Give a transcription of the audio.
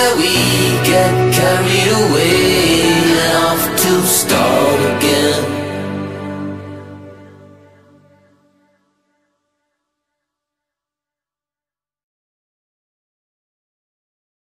where we get carried away.